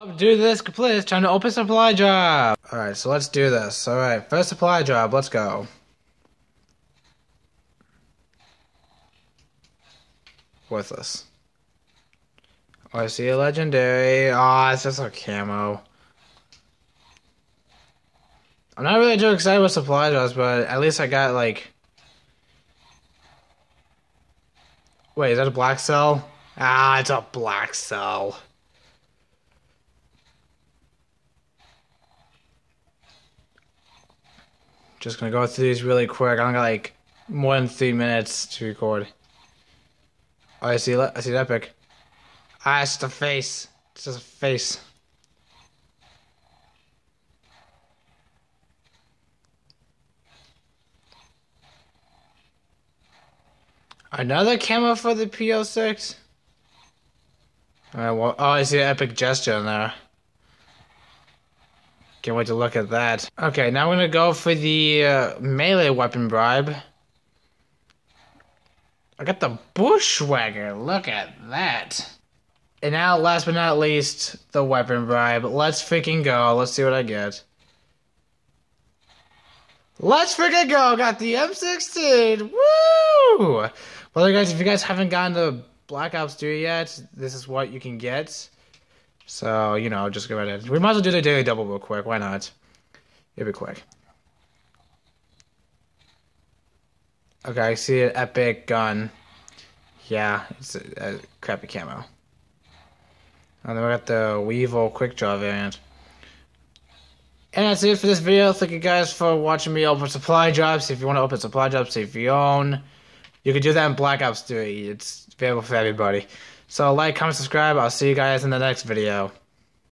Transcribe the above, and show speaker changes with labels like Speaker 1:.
Speaker 1: Do this complete. It's time to open supply drop. Alright, so let's do this. Alright, first supply drop, Let's go. Worthless. Oh, I see a legendary. Oh, it's just a camo. I'm not really too excited with supply drops, but at least I got like. Wait, is that a black cell? Ah, it's a black cell. Just gonna go through these really quick. I only got like more than three minutes to record. Oh, I see. I see epic. Ah, it's a face. It's just a face. Another camo for the PO6? Alright, well, oh, I see an epic gesture in there. Can't wait to look at that. Okay, now I'm gonna go for the uh, melee weapon bribe. I got the bushwhacker. Look at that. And now, last but not least, the weapon bribe. Let's freaking go. Let's see what I get. Let's freaking go. Got the M16. Woo! Well, guys, if you guys haven't gotten the Black Ops 3 yet, this is what you can get. So, you know, just go ahead. We might as well do the daily double real quick. Why not? It'll be quick. Okay, I see an epic gun. Yeah, it's a, a crappy camo. And then we got the Weevil Quick Draw variant. And that's it for this video. Thank you guys for watching me open supply drops. If you want to open supply drops, if you own, you can do that in Black Ops 3. It's available for everybody. So like, comment, subscribe. I'll see you guys in the next video.